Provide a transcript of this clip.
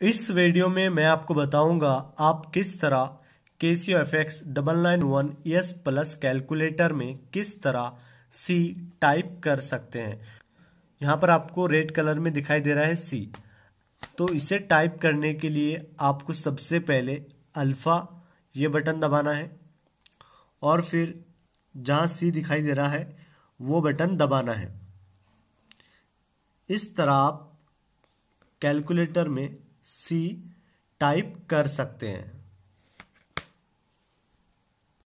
इस वीडियो में मैं आपको बताऊँगा आप किस तरह Casio F X double nine one S plus calculator में किस तरह सी टाइप कर सकते हैं। यहाँ पर आपको रेड कलर में दिखाई दे रहा है सी तो इसे टाइप करने के लिए आपको सबसे पहले अल्फ़ा ये बटन दबाना है और फिर जहाँ सी दिखाई दे रहा है, वो बटन दबाना है। इस तरह आप कैलकुलेटर में सी टाइप कर सकते हैं।